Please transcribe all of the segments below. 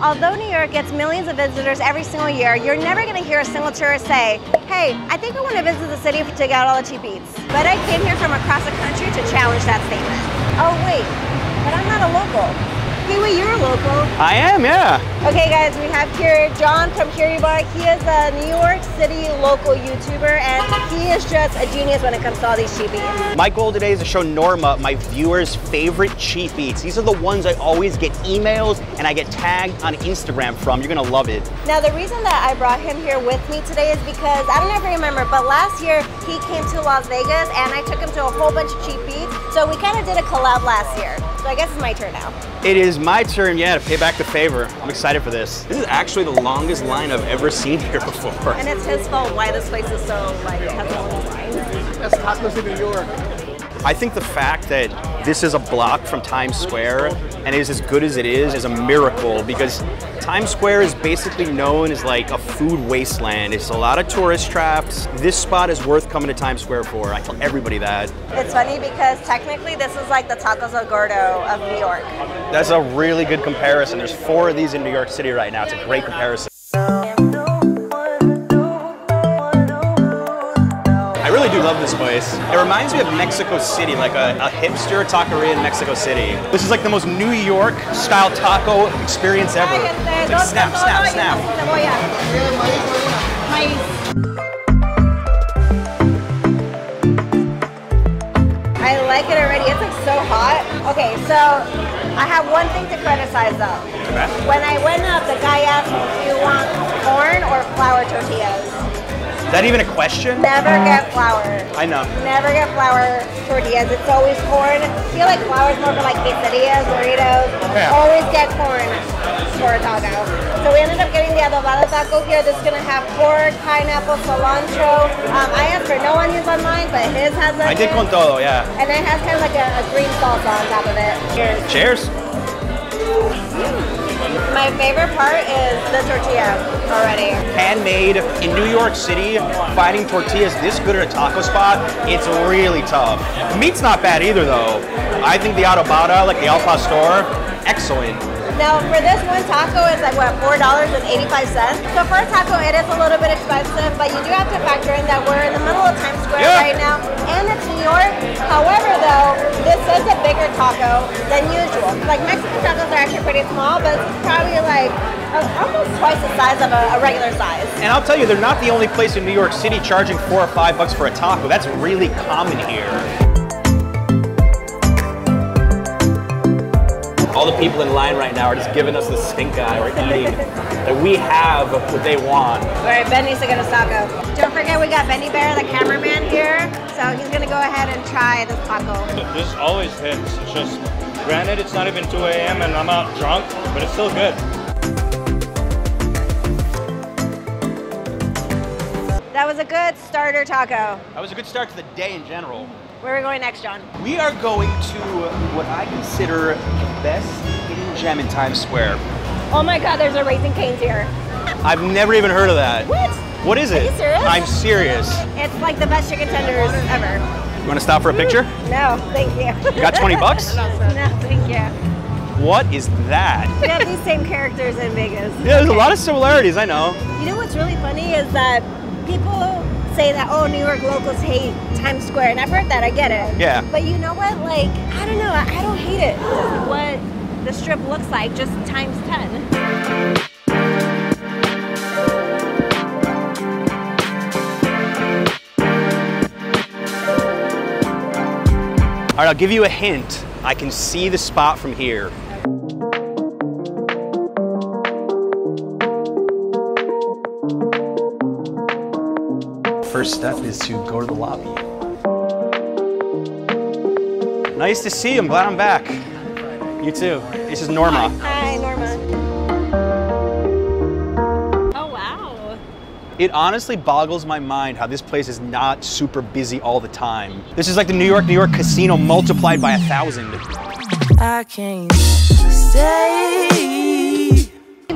although New York gets millions of visitors every single year, you're never going to hear a single tourist say, hey, I think I want to visit the city to get all the cheap eats. But I came here from across the country to challenge that statement. Oh, wait, but I'm not a local. Hey, wait, you're a local. I am, yeah. Okay, guys, we have here Jon from Here Be Barr. He is a New York City local YouTuber, and he is just a genius when it comes to all these cheap eats. My goal today is to show Norma my viewers' favorite cheap eats. These are the ones I always get emails and I get tagged on Instagram from. You're gonna love it. Now, the reason that I brought him here with me today is because, I don't know if you remember, but last year he came to Las Vegas and I took him to a whole bunch of cheap eats. So we kind of did a collab last year. So I guess it's my turn now. It is my turn, yeah, to pay back the favor. I'm excited for this. This is actually the longest line I've ever seen here before. And it's his fault why this place is so, like, has a long line. That's tacos in New York. I think the fact that this is a block from Times Square and is as good as it is is a miracle because Times Square is basically known as like a food wasteland. It's a lot of tourist traps. This spot is worth coming to Times Square for. I tell everybody that. It's funny because technically this is like the Tacos El Gordo of New York. That's a really good comparison. There's four of these in New York City right now. It's a great comparison. Love this place. It reminds me of Mexico City, like a, a hipster taqueria in Mexico City. This is like the most New York style taco experience ever. It's like snap, snap, snap. I like it already. It's like so hot. Okay, so I have one thing to criticize though. When I went up, the guy asked me, do you want corn or flour tortillas? Is that even a question? Never get flour. I know. Never get flour tortillas. It's always corn. I feel like flour is more for like quesadillas, burritos. Yeah. Always get corn for a taco. So we ended up getting the adobado taco here. This is gonna have pork, pineapple, cilantro. Um, I asked for no onions on mine, but his has onions. I did con todo, yeah. And it has kind of like a, a green salsa on top of it. Cheers. Cheers. My favorite part is the tortilla already. Handmade in New York City, finding tortillas this good at a taco spot, it's really tough. The meat's not bad either though. I think the adobada, like the al pastor, excellent. Now for this one taco is like what four dollars and eighty five cents. So for a taco it is a little bit expensive, but you do have to factor in that we're in the middle of Times Square Yeah. right now, and it's New York. However, though, this is a bigger taco than usual. Like Mexican tacos are actually pretty small, but it's probably like almost twice the size of a, a regular size. And I'll tell you, they're not the only place in New York City charging four or five bucks for a taco. That's really common here. All the people in line right now are just giving us the stink eye. We're eating. that we have what they want. All right, Ben needs to get a taco. Don't forget we got Benny Bear, the cameraman here, so he's gonna go ahead and try this taco. This always hits. It's just, granted, it's not even 2 a.m. and I'm out drunk, but it's still good. That was a good starter taco. That was a good start to the day in general. Where are we going next, Jon? We are going to what I consider the best hidden gem in Times Square. Oh my God, there's a Raising Canes here. I've never even heard of that. What? What is Are it? you serious? I'm serious. It's like the best chicken tenders ever. You want to stop for a mm. picture? No, thank you. You got 20 bucks? no, thank you. What is that? We have these same characters in Vegas. Yeah, there's a lot of similarities, I know. You know what's really funny is that people say that, oh, New York locals hate Times Square, and I've heard that, I get it. Yeah. But you know what? Like, I don't know, I, don't hate it. This is what the strip looks like, just times 10. All right, I'll give you a hint. I can see the spot from here. First step is to go to the lobby. Nice to see you. I'm glad I'm back. You too. This is Norma. Hi, Norma. Oh, wow. It honestly boggles my mind how this place is not super busy all the time. This is like the New York, New York casino multiplied by a thousand. I can't stay.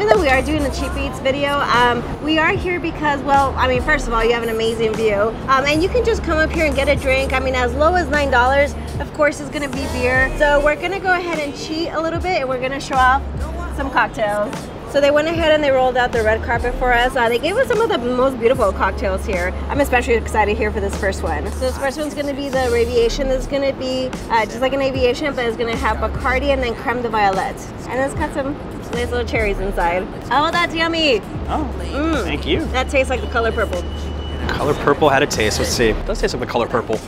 Even though we are doing the cheap eats video, um, we are here because, well, I mean, first of all, you have an amazing view, um, and you can just come up here and get a drink. I mean, as low as nine dollars, of course, is to be beer. So we're to go ahead and cheat a little bit, and we're to show off some cocktails. So they went ahead and they rolled out the red carpet for us. Uh, they gave us some of the most beautiful cocktails here. I'm especially excited here for this first one. So this first one's gonna be the Aviation. This is gonna be uh, just like an aviation, but it's gonna have Bacardi and then creme de violette. And it's got some nice little cherries inside. Oh, that's yummy. Oh, Mm. thank you. That tastes like the color purple. Color purple had a taste. Let's see. It does taste like the color purple.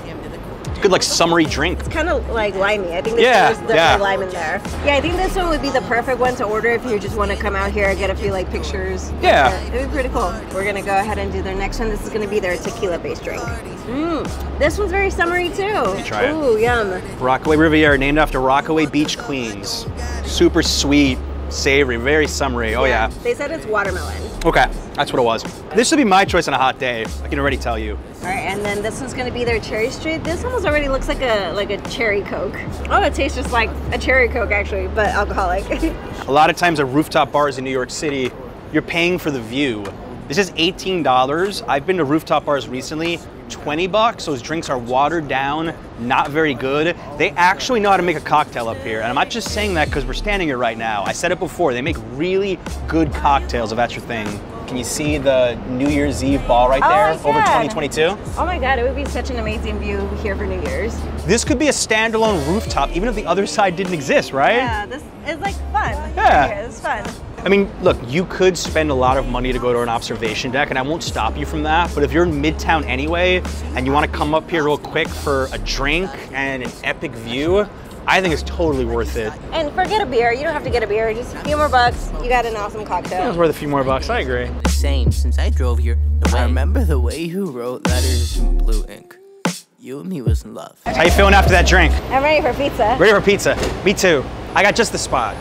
Good, like summery drink. It's kind of like limey. I think there's Yeah, there's definitely yeah. lime in there. Yeah, I think this one would be the perfect one to order if you just want to come out here and get a few like pictures. Yeah. It'd be pretty cool. We're gonna go ahead and do their next one. This is gonna be their tequila-based drink. Mmm. This one's very summery too. me try it. Ooh, yum. Rockaway Riviera, named after Rockaway Beach Queens. Super sweet, savory, very summery. Oh yeah. They said it's watermelon. Okay, that's what it was. This would be my choice on a hot day. I can already tell you. All right, and then this one's gonna be their cherry street. This almost already looks like a like a cherry coke. Oh, it tastes just like a cherry coke actually, but alcoholic. A lot of times at rooftop bars in New York City, you're paying for the view. This is $18. I've been to rooftop bars recently, 20 bucks. Those drinks are watered down, not very good. They actually know how to make a cocktail up here. And I'm not just saying that because we're standing here right now. I said it before, they make really good cocktails if that's your thing. Can you see the New Year's Eve ball right Oh, there I over 2022? oh my god, it would be such an amazing view here for New Year's. This could be a standalone rooftop, even if the other side didn't exist, right? Yeah, this is like fun. Yeah. It's fun. I mean, look, you could spend a lot of money to go to an observation deck, and I won't stop you from that. But if you're in Midtown anyway, and you want to come up here real quick for a drink and an epic view, I think it's totally worth it. And forget a beer. You don't have to get a beer. Just a few more bucks. You got an awesome cocktail. It's worth a few more bucks. I agree. the same since I drove here. I remember the way you wrote letters in blue ink. You and me was in love. How you feeling after that drink? I'm ready for pizza. Ready for pizza? Me too. I got just the spot.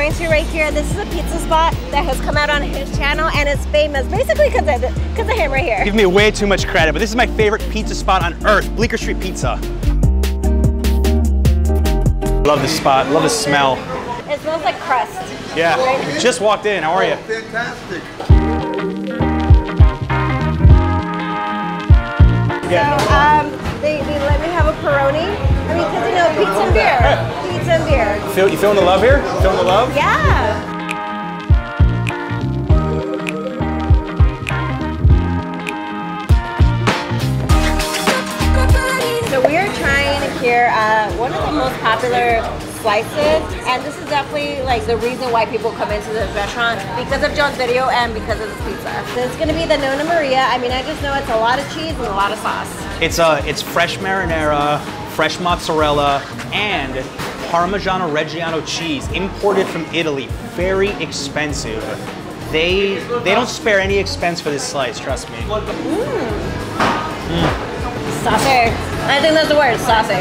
Going to right here, this is a pizza spot that has come out on his channel and it's famous basically because of, because of him right here. Give me way too much credit, but this is my favorite pizza spot on earth, Bleecker Street Pizza. Love this spot. Love the smell. It smells like crust. Yeah. Right? Just walked in. How are you? Fantastic. So um, they, they let me have a Peroni. I mean, because you know, pizza and beer. Pizza and beer. Feel, you feeling the love here? Feeling the love? Yeah. So we are trying here uh, one of the most popular slices, and this is definitely like the reason why people come into this restaurant because of Jon's video and because of this pizza. So it's gonna be the Nonna Maria. I mean, I just know it's a lot of cheese and a lot of sauce. It's uh, it's fresh marinara, fresh mozzarella, and Parmigiano Reggiano cheese imported from Italy. Very expensive. They they don't spare any expense for this slice. Trust me. Mm. Mm. Saucy. I think that's the word, saucy.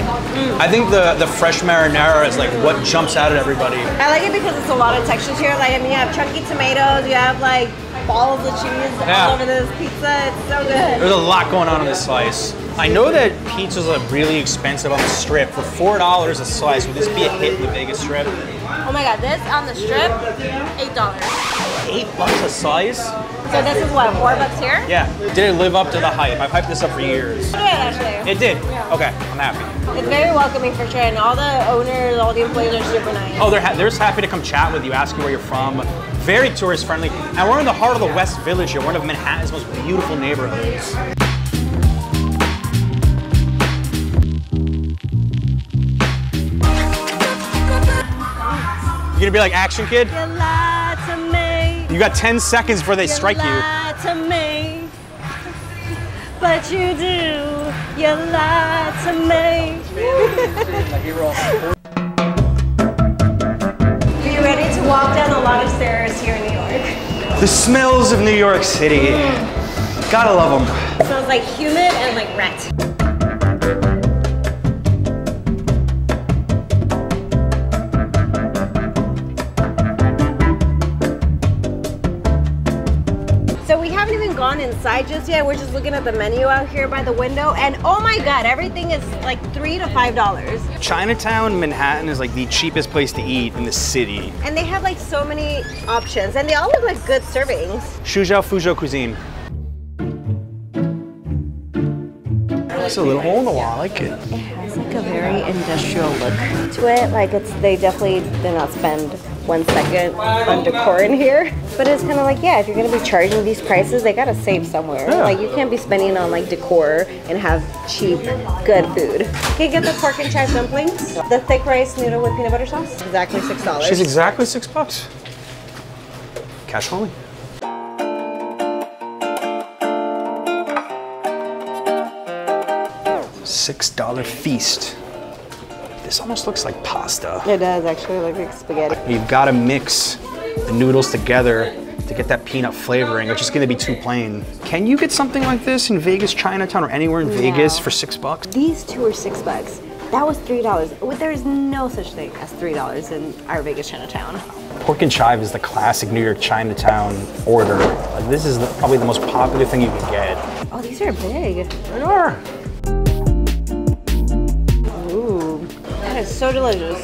I think the the fresh marinara is like what jumps out at everybody. I like it because it's a lot of textures here. Like, I mean, you have chunky tomatoes, you have like balls of cheese Yeah. all over this pizza. It's so good. There's a lot going on in this slice. I know that pizzas are really expensive on the strip. For four dollars a slice, would this be a hit in the Vegas Strip? Oh my god, this on the strip, eight dollars. Eight bucks a slice? So this is what, four bucks here? Yeah. Did it live up to the hype? I've hyped this up for years. Yeah, actually. It did. Okay, I'm happy. It's very welcoming for sure, and all the owners, all the employees are super nice. Oh, they're, ha- they're just happy to come chat with you, ask you where you're from. Very tourist friendly. And we're in the heart of the West Village here, one of Manhattan's most beautiful neighborhoods. Gonna be like Action Kid? You lied to me. You got 10 seconds before they strike you. to me. But you do. You lied to me. Are you ready to walk down a lot of stairs here in New York? The smells of New York City. Mm. Gotta love them. It smells like humid and like rat. Gone inside just yet. We're just looking at the menu out here by the window, and oh my god, everything is like three to five dollars. Chinatown, Manhattan is like the cheapest place to eat in the city. And they have like so many options, and they all look like good servings. Shu Jiao Fuzhou cuisine. It's a little hole in the wall. I like it. It has like a very industrial look to it. Like it's they definitely did not spend one second on decor in here. But it's kind of like yeah, if you're gonna be charging these prices, they gotta save somewhere. Yeah. Like you can't be spending on like decor and have cheap, good food. Can you get the pork and chive dumplings? The thick rice noodle with peanut butter sauce. Exactly six dollars. She's exactly six bucks. Cash only. Six dollar feast. This almost looks like pasta. It does actually look like spaghetti. You've got to mix the noodles together to get that peanut flavoring. It's just going to be too plain. Can you get something like this in Vegas, Chinatown, or anywhere in Vegas for six bucks? These two are six bucks. That was three dollars. There's no such thing as three dollars in our Vegas Chinatown. Pork and chive is the classic New York Chinatown order. Like, this is the, probably the most popular thing you can get. Oh, these are big. They are. Is so delicious.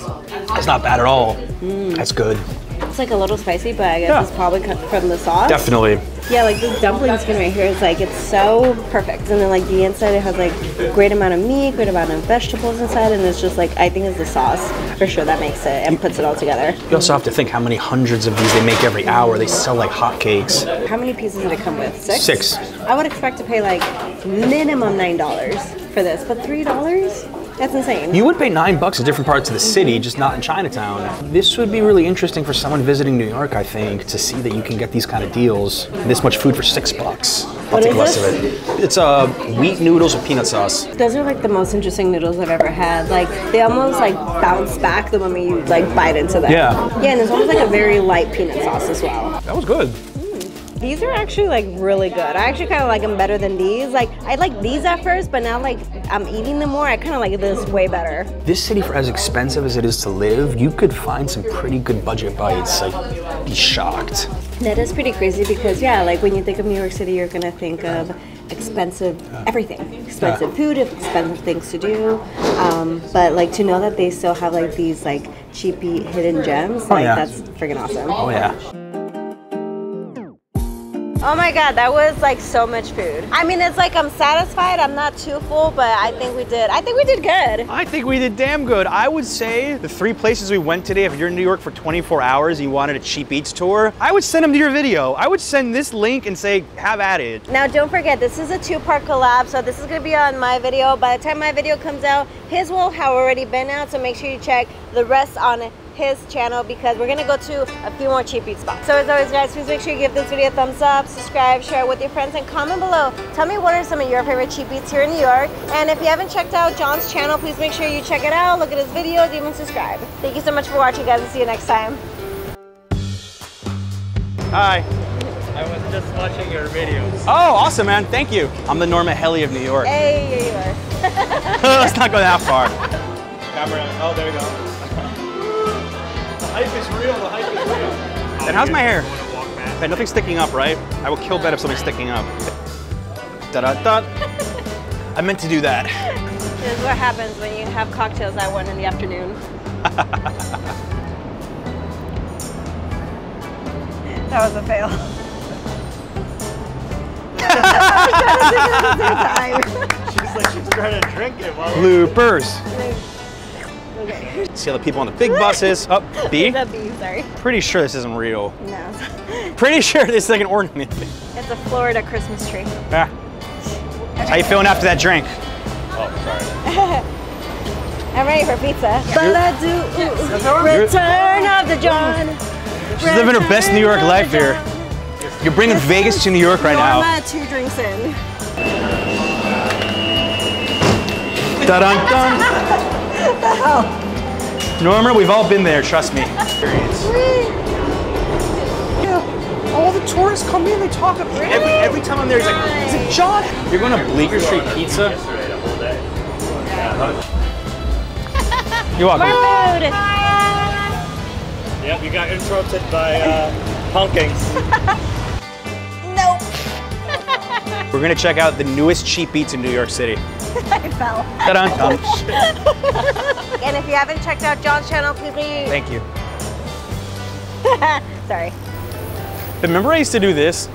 It's not bad at all. Mm. That's good. It's like a little spicy, but I guess Yeah. it's probably from the sauce. Definitely. Yeah, like this dumpling skin right here is like it's so perfect, and then like the inside it has like great amount of meat, great amount of vegetables inside, and it's just like I think it's the sauce for sure that makes it and puts it all together. You also have to think how many hundreds of these they make every hour. They sell like hotcakes. How many pieces did it come with? Six. Six. I would expect to pay like minimum nine dollars for this, but three dollars? That's insane. You would pay nine bucks in different parts of the city, just not in Chinatown. This would be really interesting for someone visiting New York, I think, to see that you can get these kind of deals. This much food for six bucks. I'll What take is less this? of it. It's uh, wheat noodles with peanut sauce. Those are like the most interesting noodles I've ever had. Like they almost like bounce back the moment you like bite into them. Yeah. Yeah, and there's almost like a very light peanut sauce as well. That was good. These are actually like really good. I actually kind of like them better than these. Like I like these at first, but now like I'm eating them more. I kind of like this way better. This city, for as expensive as it is to live, you could find some pretty good budget bites. Like, be shocked. That is pretty crazy because yeah, like when you think of New York City, you're gonna think of expensive everything, expensive food, expensive things to do. Um, but like to know that they still have like these like cheapy hidden gems, like yeah. that's freaking awesome. Oh yeah. Oh my god, that was like so much food. I mean, it's like I'm satisfied. I'm not too full, but I think we did. I think we did good. I think we did damn good. I would say the three places we went today, if you're in New York for 24 hours and you wanted a cheap eats tour, I would send them to your video. I would send this link and say, have at it. Now, don't forget, this is a two-part collab, so this is gonna be on my video. By the time my video comes out, his will have already been out, so make sure you check the rest on his channel because we're gonna go to a few more cheap eat spots. So as always, guys, please make sure you give this video a thumbs up, subscribe, share it with your friends, and comment below. Tell me what are some of your favorite cheap eats here in New York. And if you haven't checked out Jon's channel, please make sure you check it out, look at his videos, even subscribe. Thank you so much for watching, guys, and see you next time. Hi. I was just watching your videos. Oh, awesome, man. Thank you. I'm the Norma Geli of New York. Hey, you are. Let's not go that far. Camera. Oh, there you go. The hype is real. The hype is real. And how's my hair? Okay, nothing's sticking up, right? I will kill bed if something's sticking up. Da da da. I meant to do that. This is what happens when you have cocktails at 1 in the afternoon. that was a fail. She's like she's trying to drink it while Bloopers. See all the people on the big buses. Up, B. The B, sorry. Pretty sure this isn't real. No. Pretty sure this is like an ornament. It's a Florida Christmas tree. Ah. How you feeling after that drink? Oh, sorry. I'm ready for pizza. But I do. Return of the Jon. She's living her best New York life here. You're bringing Vegas to New York right now. Norma, two drinks in. Dun dun dun. Norma, we've all been there, trust me. Yeah, all the tourists come in, they talk about every, every time I'm there, he's like, is it Jon? You're going to Bleecker Street Pizza? You're welcome. Food. Yep, you got interrupted by uh, pumpkins. Nope. We're gonna check out the newest cheap eats in New York City. I fell. Ta-da. And if you haven't checked out Jon's channel, please. Thank you. Sorry. Remember I used to do this?